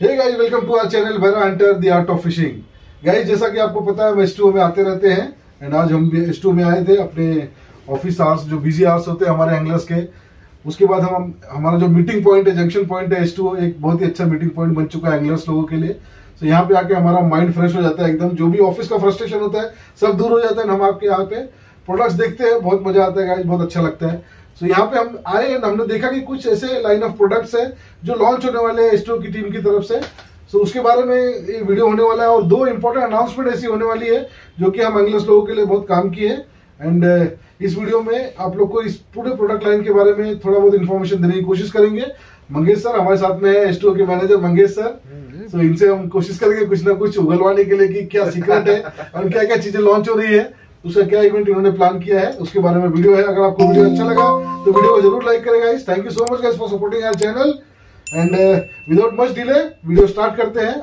Guys welcome to our channel Bhaira hunter the art of fishing guys जैसा कि आपको पता है, हम एस में आते रहते हैं एंड आज हम एस में आए थे, अपने ऑफ़िस आवर्स जो बिज़ी आवर्स होते हैं हमारे एंगलर्स के, उसके बाद हम, हमारा जो मीटिंग पॉइंट है जंक्शन पॉइंट है एस एक बहुत ही अच्छा मीटिंग पॉइंट बन चुका है एंगलर्स लोगों के लिए। तो यहाँ पे आके हमारा माइंड फ्रेश हो जाता है एकदम, जो भी ऑफ़िस का फ्रस्ट्रेशन होता है, सब दूर हो जाता है, हम आपके यहाँ पे प्रोडक्ट्स देखते हैं, बहुत मज़ा आता है गाइस बहुत अच्छा लगता है। सो यहाँ पे हम आए हमने देखा कि कुछ ऐसे लाइन ऑफ़ प्रोडक्ट्स है जो लॉन्च होने वाले हैं स्टोर की टीम की तरफ़ से। सो so, उसके बारे में ये वीडियो होने वाला है और दो इंपॉर्टेंट अनाउंसमेंट ऐसी होने वाली है जो कि हम एंगलर्स लोगों के लिए बहुत काम किए हैं। एंड uh, इस वीडियो में आप लोग को इस पूरे प्रोडक्ट लाइन के बारे में थोड़ा बहुत इन्फॉर्मेशन देने की कोशिश करेंगे। मंगेश सर हमारे साथ में है स्टोर के manager Mangesh sir. So so, इनसे हम कोशिश करेंगे कुछ ना कुछ उगलवाने के लिए कि क्या सीक्रेट है और क्या क्या चीज़ें लॉन्च हो रही है। उसका क्या इवेंट इन्होंने प्लान किया है उसके बारे में वीडियो है। अगर आपको वीडियो अच्छा लगा तो वीडियो को ज़रूर लाइक करेगा thank you so much guys for supporting our channel and without much delay video start करते हैं.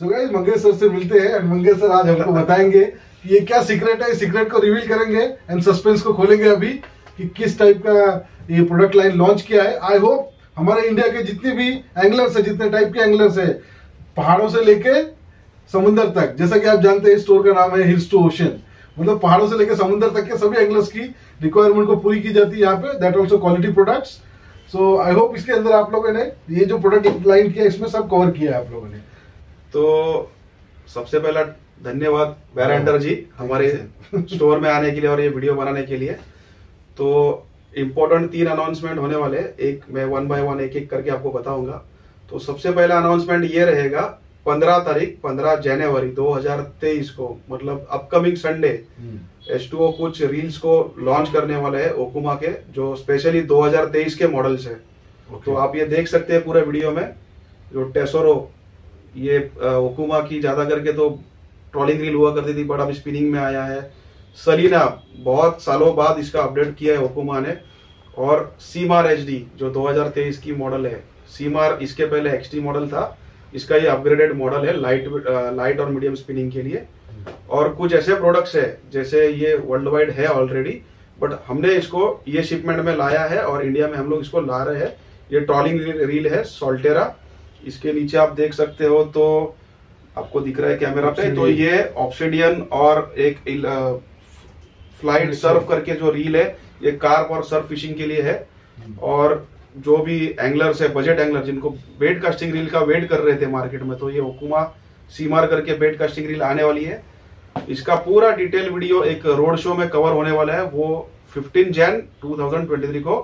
सो गाइस मंगेश सर से मिलते हैं एंड मंगेश सर आज हमको बताएँगे कि ये क्या सीक्रेट है। सीक्रेट को रिवील करेंगे एंड सस्पेंस को खोलेंगे अभी कि किस टाइप का ये प्रोडक्ट लाइन लॉन्च किया है। आई होप हमारे इंडिया के जितने भी एंगलर्स है, जितने टाइप के एंगलर्स है, पहाड़ों से लेके समुद्र तक। जैसा कि आप जानते हैं स्टोर का नाम है हिल्स टू ओशन मतलब पहाड़ों से लेकर समुद्र तक के सभी एंगलर्स की रिक्वायरमेंट को पूरी की जाती है यहाँ पे। That also quality products so I hope इसके अंदर आप लोगों ने ये जो प्रोडक्ट लाइन किया इसमें सब कवर किया है आप लोगों ने। तो सबसे पहला धन्यवाद बैरेंडर जी हमारे स्टोर में आने के लिए और ये वीडियो बनाने के लिए। तो इम्पोर्टेंट तीन अनाउंसमेंट होने वाले एक मैं वन बाय वन एक एक करके आपको बताऊँगा। तो सबसे पहला अनाउंसमेंट ये रहेगा पंद्रह तारीख पंद्रह जनवरी 2023 को मतलब अपकमिंग संडे एस टू कुछ रील्स को लॉन्च करने वाले हैं ओकुमा के जो स्पेशली 2023 के मॉडल्स है। Okay. तो आप ये देख सकते हैं पूरे वीडियो में जो टेसोरो ये ओकुमा की ज़्यादा करके तो ट्रॉलिंग रील हुआ करती थी बट अब स्पिनिंग में आया है। सलीना बहुत सालों बाद इसका अपडेट किया है ओकुमा ने। और सीमार एच जो 2023 की मॉडल है। सीमार इसके पहले एक्सटी मॉडल था। इसका ये अपग्रेडेड मॉडल है लाइट लाइट और मीडियम स्पिनिंग के लिए। और कुछ ऐसे प्रोडक्ट्स है जैसे ये वर्ल्ड वाइड है ऑलरेडी बट हमने इसको ये शिपमेंट में लाया है और इंडिया में हम लोग इसको ला रहे हैं। ये ट्रॉलिंग रील है सोल्टेरा इसके नीचे आप देख सकते हो तो आपको दिख रहा है कैमरा पे। तो ये ऑप्सीडियन और एक फ़्लाइट सर्फ करके जो रील है ये कार्प और सर्फ फिशिंग के लिए है। हम्म। और जो भी एंगलर्स है बजट एंगलर जिनको बेड कास्टिंग रील का वेट कर रहे थे मार्केट में तो ये हुकुमा सीमार करके बेड कास्टिंग रील आने वाली है। इसका पूरा डिटेल वीडियो एक रोड शो में कवर होने वाला है वो 15 जैन 2023 को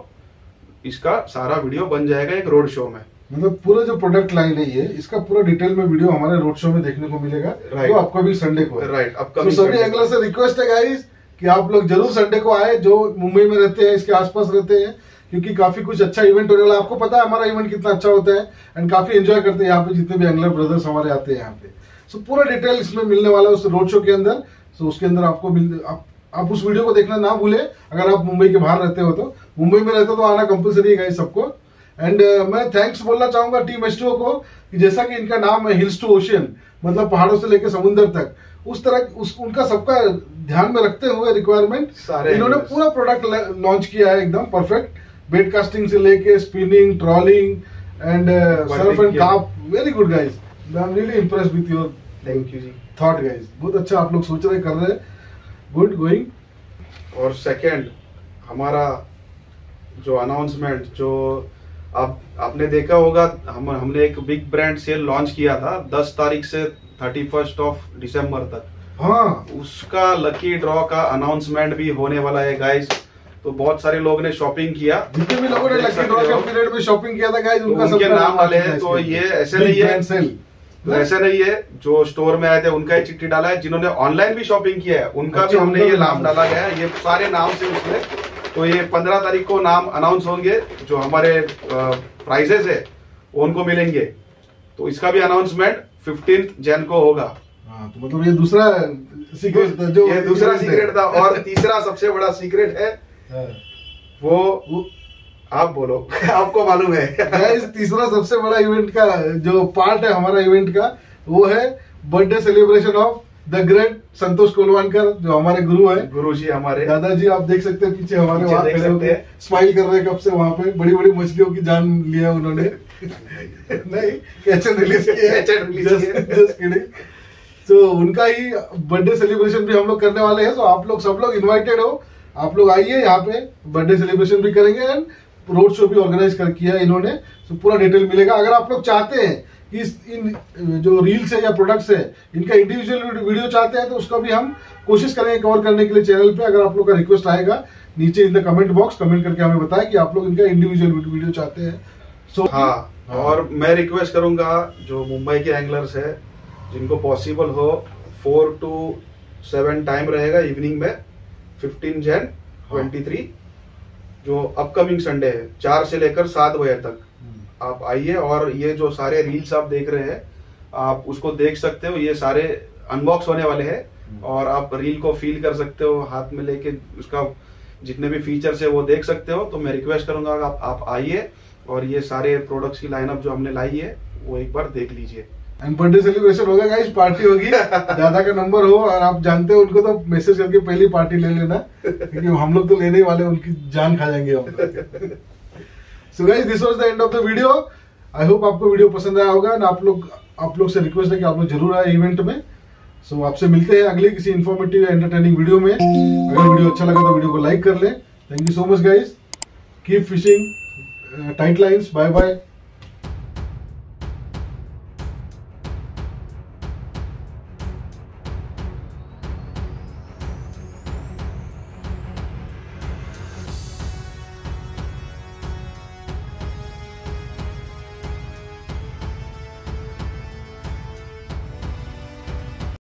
इसका सारा वीडियो बन जाएगा एक रोड शो में। मतलब पूरा जो प्रोडक्ट लाइन है ये इसका पूरा डिटेल में वीडियो हमारे रोड शो में देखने को मिलेगा राइट तो आपका भी संडे को राइट सभी एंगलर से रिक्वेस्ट है गाइस कि आप लोग ज़रूर संडे को आए जो मुंबई में रहते हैं इसके आसपास रहते हैं क्योंकि काफ़ी कुछ अच्छा इवेंट होने वाला आपको पता है हमारा इवेंट कितना अच्छा होता है एंड काफ़ी एंजॉय करते हैं यहाँ पे जितने भी एंगलर ब्रदर्स हमारे आते हैं यहाँ पे। सो so, पूरा डिटेल इसमें मिलने वाला है उस रोड शो के अंदर। सो so, उसके अंदर आपको मिल आप, आप उस वीडियो को देखना ना भूले। अगर आप मुंबई के बाहर रहते हो तो। मुंबई में रहते हो तो आना कंपल्सरी है सबको। एंड uh, मैं थैंक्स बोलना चाहूँगा टीम एस को कि जैसा कि इनका नाम है हिल्स टू ओशियन मतलब पहाड़ों से लेकर समुद्र तक। उस तरह उस उनका सबका ध्यान में रखते हुए रिक्वायरमेंट इन्होंने पूरा प्रोडक्ट लॉन्च किया है एकदम परफेक्ट बेड कास्टिंग से लेके spinning trolling and surf and cup very good guys I am really impress with your thank you ji thought guys बहुत अच्छा आप लोग सोच रहे कर रहे हैं। गुड गोइंग और सेकंड हमारा जो अनाउंसमेंट जो आप आपने देखा होगा हम हमने एक बिग ब्रांड सेल लॉन्च किया था 10 तारीख से थर्टी फ़र्स्ट ऑफ़ दिसंबर तक। हाँ। उसका लकी ड्रॉ का अनाउंसमेंट भी होने वाला है गाइस तो बहुत सारे लोग ने शॉपिंग किया। जितने भी लोगों ने लकी ड्रॉ के पीरियड में शॉपिंग किया था गाइस उनका तो उनके नाम वाले हैं तो ये ऐसे नहीं है तो ऐसे नहीं है जो स्टोर में आए थे उनका ही चिट्ठी डाला है जिन्होंने ऑनलाइन भी शॉपिंग किया है उनका भी अच्छा, हमने ये नाम डाला गया है ये सारे नाम से उसमें। तो ये पंद्रह तारीख को नाम अनाउंस होंगे जो हमारे प्राइजेस है उनको मिलेंगे। तो इसका भी अनाउंसमेंट फिफ्टीन जैन को होगा। हाँ, तो मतलब ये दूसरा सीक्रेट जो ये दूसरा सीक्रेट था और तीसरा सबसे बड़ा सीक्रेट हाँ। वो, वो आप बोलो। आपको मालूम है। इस तीसरा सबसे बड़ा इवेंट का जो पार्ट है हमारा इवेंट का वो है birthday celebration of the great Santosh Kolwankar जो हमारे गुरु है। गुरु जी हमारे। दादाजी आप देख सकते हैं पीछे हमारे वहाँ देख सकते हैं। स्माइल कर रहे हैं कब से वहाँ पे। बड़ी बड़ी मछलियों की जान लिया उन्होंने। नहीं रिलीज़ किया तो उनका ही बर्थडे सेलिब्रेशन भी हम लोग करने वाले हैं। तो आप लोग सब लोग इन्वाइटेड हो। आप लोग आइए, यहाँ पे बर्थडे सेलिब्रेशन भी करेंगे एंड रोड शो भी ऑर्गेनाइज कर किया है इन्होंने। तो पूरा डिटेल मिलेगा। अगर आप लोग चाहते हैं कि इन, जो रील्स है या प्रोडक्ट्स है, इनका इंडिविजुअल वीडियो चाहते हैं तो उसका भी हम कोशिश करेंगे कवर करने के लिए चैनल पे। अगर आप लोग का रिक्वेस्ट आएगा, नीचे in the comment box comment करके हमें बताएँ कि आप लोग इनका इंडिविजुअल वीडियो चाहते हैं। सो हाँ और मैं रिक्वेस्ट करूँगा जो मुंबई के एंगलर्स है, जिनको पॉसिबल हो फोर टू सेवन टाइम रहेगा इवनिंग में। फिफ्टीन जैन ट्वेंटी थ्री जो अपकमिंग संडे है चार से लेकर सात बजे तक। आप आइए और ये जो सारे रील्स आप देख रहे हैं आप उसको देख सकते हो। ये सारे अनबॉक्स होने वाले हैं और आप रील को फील कर सकते हो हाथ में लेके उसका जितने भी फीचर्स है वो देख सकते हो। तो मैं रिक्वेस्ट करूँगा आप, आप आइए और ये सारे प्रोडक्ट्स की लाइनअप जो हमने लाई है वो एक बार देख लीजिए। एंड बर्थडे सेलिब्रेशन होगा गाइस पार्टी होगी। दादा का नंबर हो और आप जानते हो उनको तो मैसेज करके पहली पार्टी ले लेना। क्योंकि हम लोग तो लेने ही वाले उनकी जान खा जाएँगे हम so guys this was the end of the video I hope आपको वीडियो पसंद आया होगा एंड आप लोग आप लोग से रिक्वेस्ट है कि आप लोग ज़रूर आए इवेंट में। सो so, आपसे मिलते हैं अगले किसी इन्फॉर्मेटिव एंटरटेनिंग वीडियो में। अगर वीडियो अच्छा लगा तो वीडियो को लाइक कर लें। Thank you so much guys keep fishing tight lines bye bye